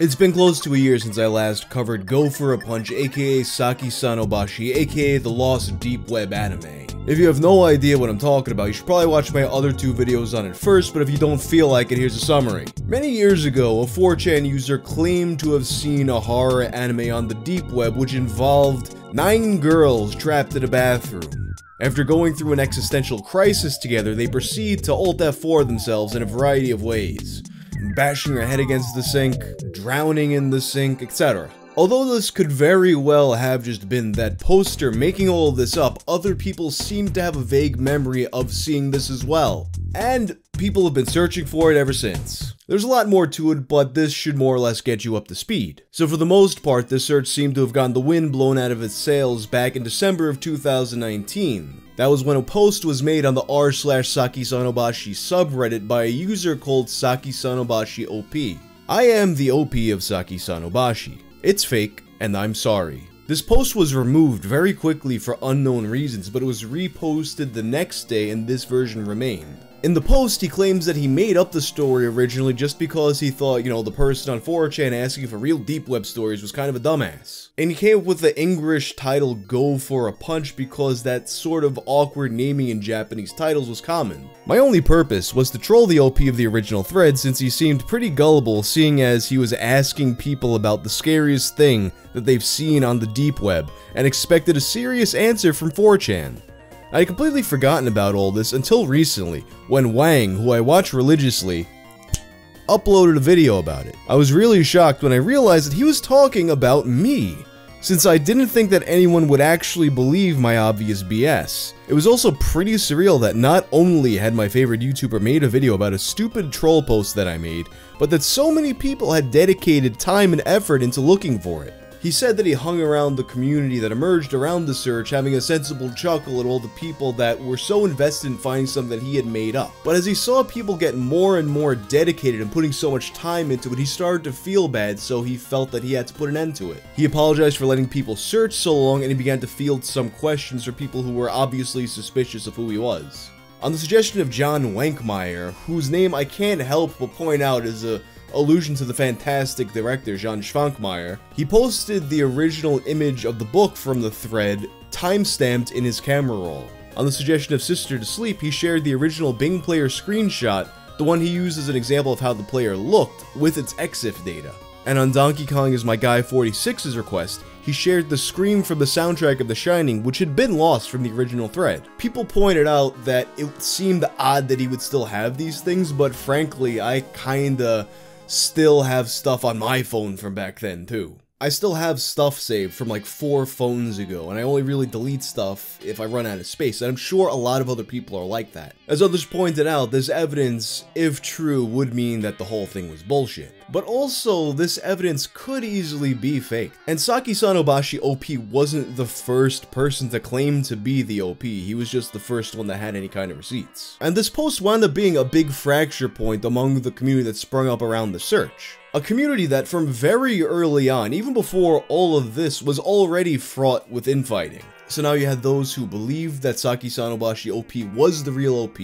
It's been close to a year since I last covered Go for a Punch aka Saki Sanobashi aka the Lost Deep Web anime. If you have no idea what I'm talking about, you should probably watch my other two videos on it first, but if you don't feel like it, here's a summary. Many years ago, a 4chan user claimed to have seen a horror anime on the deep web which involved nine girls trapped in a bathroom. After going through an existential crisis together, they proceed to Alt F4 themselves in a variety of ways bashing her head against the sink, drowning in the sink, etc. Although this could very well have just been that poster making all this up, other people seem to have a vague memory of seeing this as well. And people have been searching for it ever since. There's a lot more to it, but this should more or less get you up to speed. So for the most part, this search seemed to have gotten the wind blown out of its sails back in December of 2019. That was when a post was made on the r slash Saki Sanobashi subreddit by a user called Saki Sanobashi OP. I am the OP of Saki Sanobashi. It's fake, and I'm sorry. This post was removed very quickly for unknown reasons, but it was reposted the next day and this version remained. In the post, he claims that he made up the story originally just because he thought, you know, the person on 4chan asking for real deep web stories was kind of a dumbass. And he came up with the English title Go for a Punch because that sort of awkward naming in Japanese titles was common. My only purpose was to troll the OP of the original thread since he seemed pretty gullible seeing as he was asking people about the scariest thing that they've seen on the deep web and expected a serious answer from 4chan. I had completely forgotten about all this until recently, when Whang, who I watch religiously, uploaded a video about it. I was really shocked when I realized that he was talking about me, since I didn't think that anyone would actually believe my obvious BS. It was also pretty surreal that not only had my favorite YouTuber made a video about a stupid troll post that I made, but that so many people had dedicated time and effort into looking for it. He said that he hung around the community that emerged around the search, having a sensible chuckle at all the people that were so invested in finding something that he had made up. But as he saw people get more and more dedicated and putting so much time into it, he started to feel bad, so he felt that he had to put an end to it. He apologized for letting people search so long, and he began to field some questions for people who were obviously suspicious of who he was. On the suggestion of John Wankmeyer, whose name I can't help but point out is a allusion to the fantastic director Jan Švankmajer, he posted the original image of the book from the thread, timestamped in his camera roll. On the suggestion of Sister to Sleep, he shared the original Bing player screenshot, the one he used as an example of how the player looked, with its EXIF data. And on Donkey Kong is My Guy 46's request, he shared the scream from the soundtrack of The Shining, which had been lost from the original thread. People pointed out that it seemed odd that he would still have these things, but frankly, I kinda still have stuff on my phone from back then too. I still have stuff saved from like four phones ago, and I only really delete stuff if I run out of space, and I'm sure a lot of other people are like that. As others pointed out, this evidence, if true, would mean that the whole thing was bullshit. But also, this evidence could easily be fake. And Saki Sanobashi OP wasn't the first person to claim to be the OP, he was just the first one that had any kind of receipts. And this post wound up being a big fracture point among the community that sprung up around the search. A community that from very early on, even before all of this, was already fraught with infighting. So now you had those who believed that Saki Sanobashi OP was the real OP,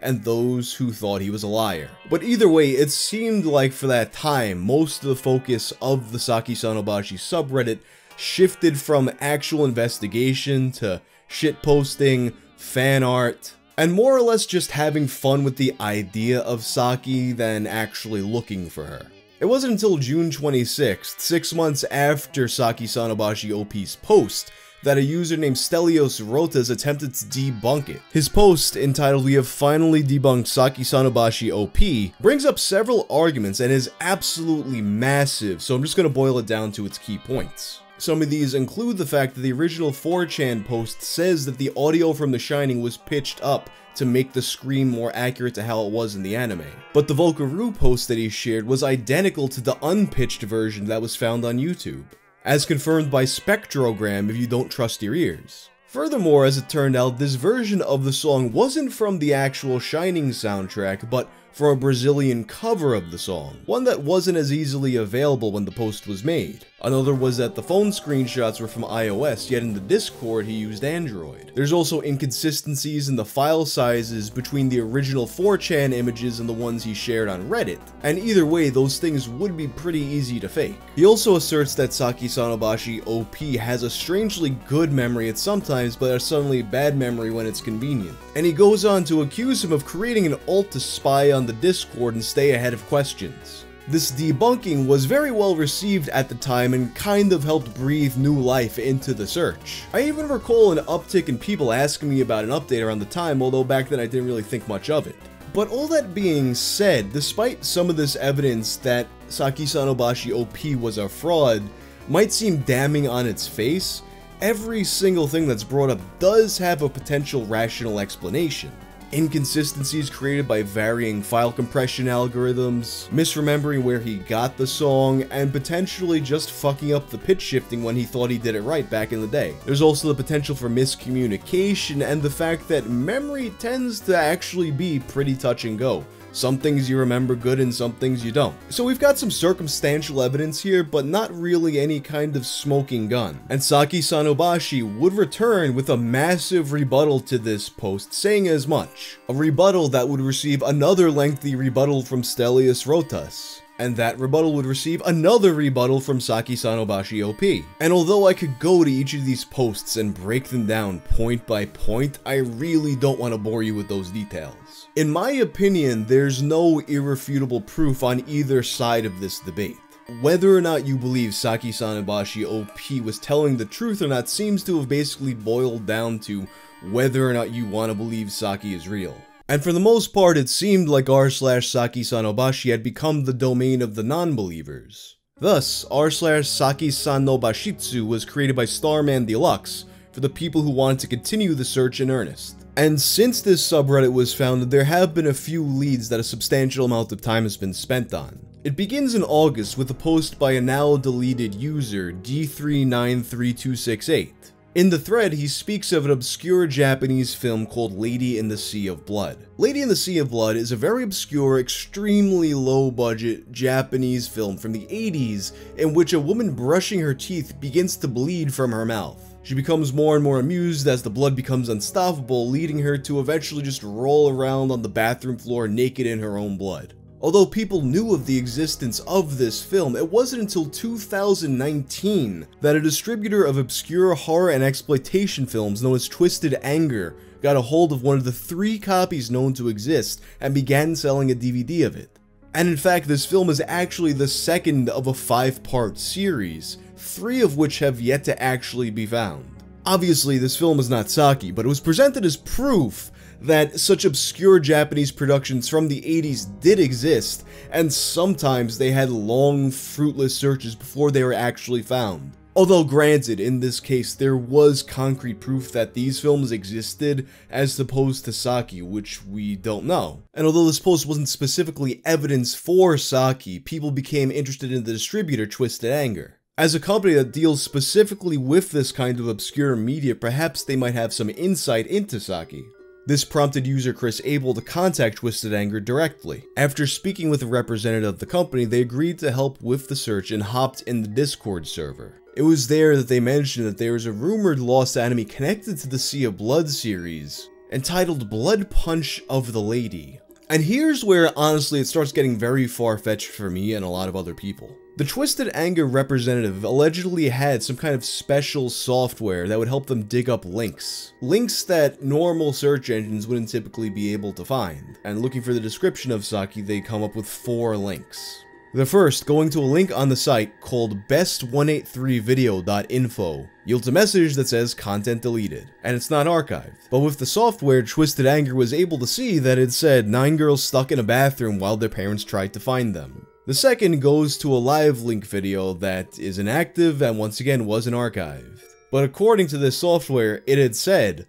and those who thought he was a liar. But either way, it seemed like for that time, most of the focus of the Saki Sanobashi subreddit shifted from actual investigation to shitposting, fan art, and more or less just having fun with the idea of Saki than actually looking for her. It wasn't until June 26th, six months after Saki Sanobashi OP's post, that a user named Stelios Rotas attempted to debunk it. His post, entitled We have finally debunked Saki Sanobashi OP, brings up several arguments and is absolutely massive, so I'm just going to boil it down to its key points. Some of these include the fact that the original 4chan post says that the audio from The Shining was pitched up to make the scream more accurate to how it was in the anime. But the Vocaroo post that he shared was identical to the unpitched version that was found on YouTube, as confirmed by Spectrogram if you don't trust your ears. Furthermore, as it turned out, this version of the song wasn't from the actual Shining soundtrack, but from a Brazilian cover of the song, one that wasn't as easily available when the post was made. Another was that the phone screenshots were from iOS, yet in the Discord he used Android. There's also inconsistencies in the file sizes between the original 4chan images and the ones he shared on Reddit, and either way those things would be pretty easy to fake. He also asserts that Saki Sanobashi OP has a strangely good memory at some times but a suddenly bad memory when it's convenient. And he goes on to accuse him of creating an alt to spy on the Discord and stay ahead of questions. This debunking was very well received at the time and kind of helped breathe new life into the search. I even recall an uptick in people asking me about an update around the time, although back then I didn't really think much of it. But all that being said, despite some of this evidence that Saki Sanobashi OP was a fraud might seem damning on its face, every single thing that's brought up does have a potential rational explanation inconsistencies created by varying file compression algorithms, misremembering where he got the song, and potentially just fucking up the pitch shifting when he thought he did it right back in the day. There's also the potential for miscommunication and the fact that memory tends to actually be pretty touch and go. Some things you remember good and some things you don't. So we've got some circumstantial evidence here, but not really any kind of smoking gun. And Saki Sanobashi would return with a massive rebuttal to this post saying as much. A rebuttal that would receive another lengthy rebuttal from Stelios Rotas and that rebuttal would receive another rebuttal from Saki Sanobashi OP. And although I could go to each of these posts and break them down point by point, I really don't want to bore you with those details. In my opinion, there's no irrefutable proof on either side of this debate. Whether or not you believe Saki Sanobashi OP was telling the truth or not seems to have basically boiled down to whether or not you want to believe Saki is real. And for the most part, it seemed like r slash Saki Sanobashi had become the domain of the non-believers. Thus, r slash Saki Sanobashitsu was created by Starman Deluxe for the people who wanted to continue the search in earnest. And since this subreddit was founded, there have been a few leads that a substantial amount of time has been spent on. It begins in August with a post by a now deleted user, D393268. In the thread, he speaks of an obscure Japanese film called Lady in the Sea of Blood. Lady in the Sea of Blood is a very obscure, extremely low-budget Japanese film from the 80s in which a woman brushing her teeth begins to bleed from her mouth. She becomes more and more amused as the blood becomes unstoppable, leading her to eventually just roll around on the bathroom floor naked in her own blood. Although people knew of the existence of this film, it wasn't until 2019 that a distributor of obscure horror and exploitation films known as Twisted Anger got a hold of one of the three copies known to exist and began selling a DVD of it. And in fact, this film is actually the second of a five-part series, three of which have yet to actually be found. Obviously, this film is not Saki, but it was presented as proof that such obscure Japanese productions from the 80s did exist, and sometimes they had long, fruitless searches before they were actually found. Although granted, in this case, there was concrete proof that these films existed as opposed to Saki, which we don't know. And although this post wasn't specifically evidence for Saki, people became interested in the distributor Twisted Anger. As a company that deals specifically with this kind of obscure media, perhaps they might have some insight into Saki. This prompted user Chris Abel to contact Twisted Anger directly. After speaking with a representative of the company, they agreed to help with the search and hopped in the Discord server. It was there that they mentioned that there was a rumored lost anime connected to the Sea of Blood series, entitled Blood Punch of the Lady. And here's where honestly it starts getting very far-fetched for me and a lot of other people. The Twisted Anger representative allegedly had some kind of special software that would help them dig up links. Links that normal search engines wouldn't typically be able to find. And looking for the description of Saki, they come up with four links. The first, going to a link on the site called best183video.info, yields a message that says content deleted, and it's not archived. But with the software, Twisted Anger was able to see that it said 9 girls stuck in a bathroom while their parents tried to find them. The second goes to a live link video that is inactive and once again wasn't archived. But according to this software, it had said,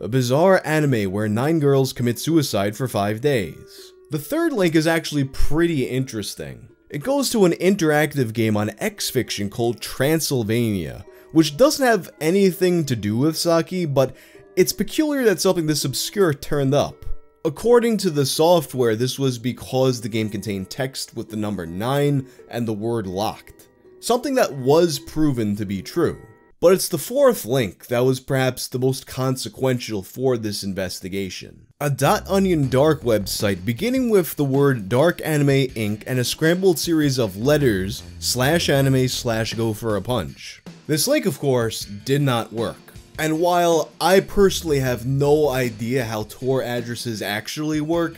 a bizarre anime where 9 girls commit suicide for 5 days. The third link is actually pretty interesting. It goes to an interactive game on X-Fiction called Transylvania, which doesn't have anything to do with Saki, but it's peculiar that something this obscure turned up. According to the software, this was because the game contained text with the number 9 and the word locked. something that was proven to be true. But it's the fourth link that was perhaps the most consequential for this investigation. A dot .onion dark website beginning with the word Dark Anime Inc. and a scrambled series of letters slash anime slash go for a punch. This link, of course, did not work. And while I personally have no idea how Tor addresses actually work,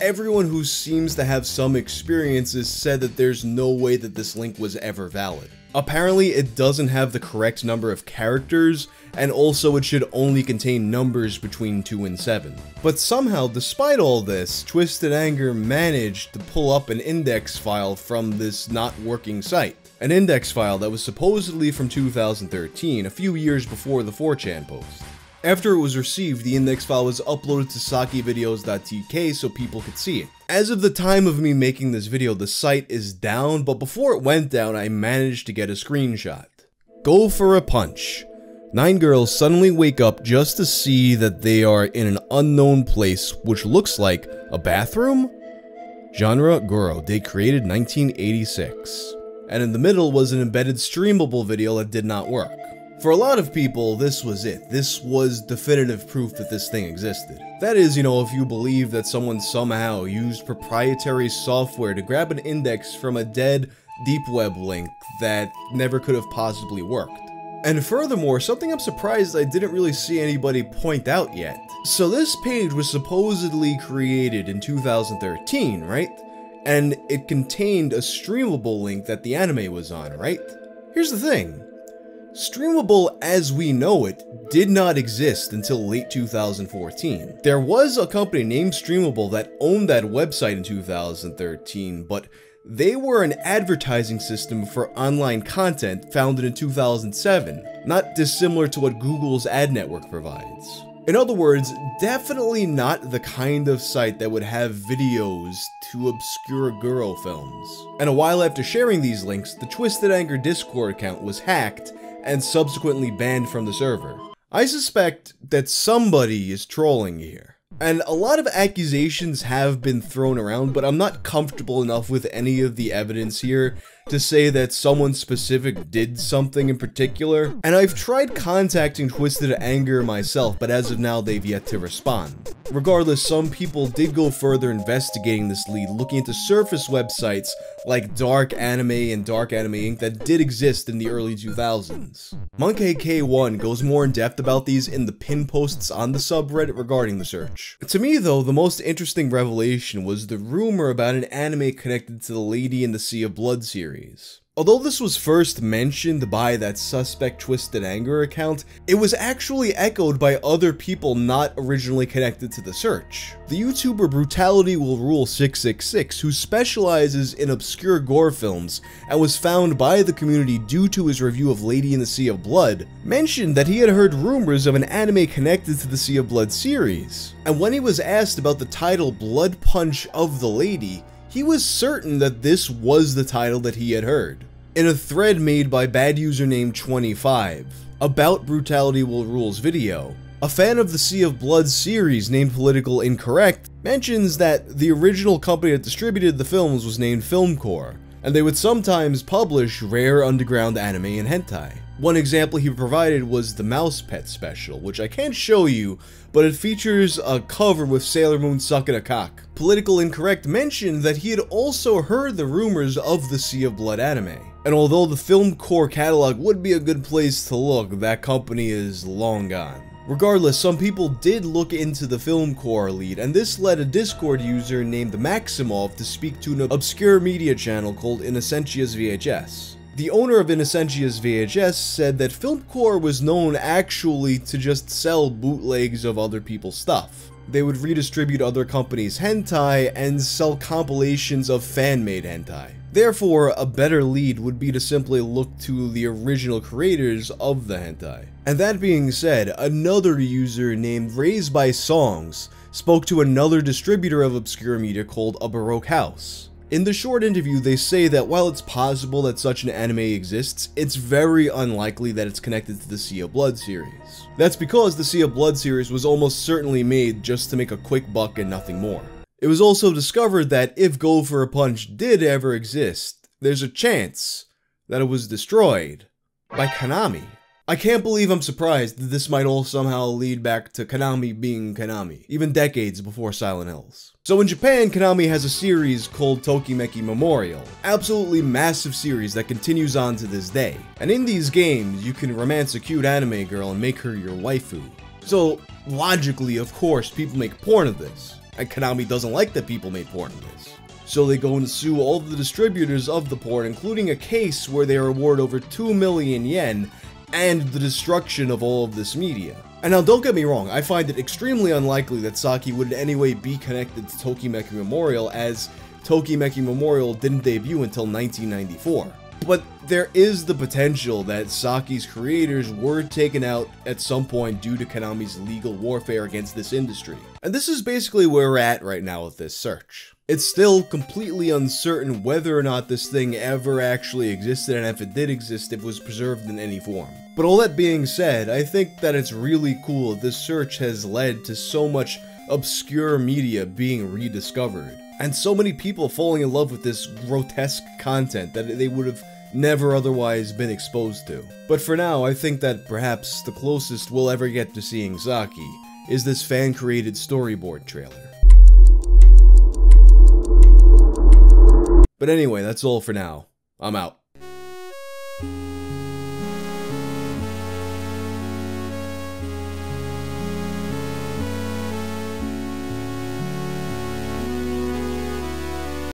everyone who seems to have some experiences said that there's no way that this link was ever valid. Apparently it doesn't have the correct number of characters, and also it should only contain numbers between 2 and 7. But somehow, despite all this, Twisted Anger managed to pull up an index file from this not working site. An index file that was supposedly from 2013, a few years before the 4chan post. After it was received, the index file was uploaded to sakivideos.tk so people could see it. As of the time of me making this video, the site is down, but before it went down, I managed to get a screenshot. Go for a punch. Nine girls suddenly wake up just to see that they are in an unknown place, which looks like a bathroom? Genre Goro, date created 1986. And in the middle was an embedded streamable video that did not work. For a lot of people, this was it. This was definitive proof that this thing existed. That is, you know, if you believe that someone somehow used proprietary software to grab an index from a dead deep web link that never could have possibly worked. And furthermore, something I'm surprised I didn't really see anybody point out yet. So this page was supposedly created in 2013, right? And it contained a streamable link that the anime was on, right? Here's the thing. Streamable as we know it did not exist until late 2014. There was a company named Streamable that owned that website in 2013, but they were an advertising system for online content founded in 2007, not dissimilar to what Google's ad network provides. In other words, definitely not the kind of site that would have videos to obscure girl films. And a while after sharing these links, the Twisted Anger Discord account was hacked and subsequently banned from the server. I suspect that somebody is trolling here. And a lot of accusations have been thrown around, but I'm not comfortable enough with any of the evidence here to say that someone specific did something in particular, and I've tried contacting Twisted Anger myself, but as of now they've yet to respond. Regardless, some people did go further investigating this lead, looking into surface websites like Dark Anime and Dark Anime Inc. that did exist in the early 2000s. Monkey K1 goes more in depth about these in the pin posts on the subreddit regarding the search. To me though, the most interesting revelation was the rumor about an anime connected to the Lady in the Sea of Blood series. Although this was first mentioned by that suspect Twisted Anger account, it was actually echoed by other people not originally connected to the search. The YouTuber Brutality Will Rule 666, who specializes in obscure gore films and was found by the community due to his review of Lady in the Sea of Blood, mentioned that he had heard rumors of an anime connected to the Sea of Blood series. And when he was asked about the title Blood Punch of the Lady, he was certain that this was the title that he had heard. In a thread made by bad username 25 about Brutality Will Rule's video, a fan of the Sea of Blood series named Political Incorrect mentions that the original company that distributed the films was named Filmcore, and they would sometimes publish rare underground anime and hentai. One example he provided was the Mouse Pet special, which I can't show you, but it features a cover with Sailor Moon sucking a cock. Political Incorrect mentioned that he had also heard the rumors of the Sea of Blood anime. And although the Film Core catalog would be a good place to look, that company is long gone. Regardless, some people did look into the Film Core lead, and this led a Discord user named Maximov to speak to an obscure media channel called Innocentia's VHS. The owner of Innocentia's VHS said that Filmcore was known actually to just sell bootlegs of other people's stuff. They would redistribute other companies' hentai and sell compilations of fan-made hentai. Therefore, a better lead would be to simply look to the original creators of the hentai. And that being said, another user named Raised by Songs spoke to another distributor of obscure media called A Baroque House. In the short interview, they say that while it's possible that such an anime exists, it's very unlikely that it's connected to the Sea of Blood series. That's because the Sea of Blood series was almost certainly made just to make a quick buck and nothing more. It was also discovered that if Go for a Punch did ever exist, there's a chance that it was destroyed by Konami. I can't believe I'm surprised that this might all somehow lead back to Konami being Konami, even decades before Silent Hills. So in Japan, Konami has a series called Tokimeki Memorial, absolutely massive series that continues on to this day. And in these games, you can romance a cute anime girl and make her your waifu. So logically, of course, people make porn of this, and Konami doesn't like that people make porn of this. So they go and sue all the distributors of the porn, including a case where they award over 2 million yen and the destruction of all of this media. And now don't get me wrong, I find it extremely unlikely that Saki would in any way be connected to Tokimeki Memorial as Tokimeki Memorial didn't debut until 1994. But there is the potential that Saki's creators were taken out at some point due to Konami's legal warfare against this industry. And this is basically where we're at right now with this search. It's still completely uncertain whether or not this thing ever actually existed and if it did exist, it was preserved in any form. But all that being said, I think that it's really cool this search has led to so much obscure media being rediscovered, and so many people falling in love with this grotesque content that they would have never otherwise been exposed to. But for now, I think that perhaps the closest we'll ever get to seeing Saki is this fan-created storyboard trailer. But anyway, that's all for now. I'm out.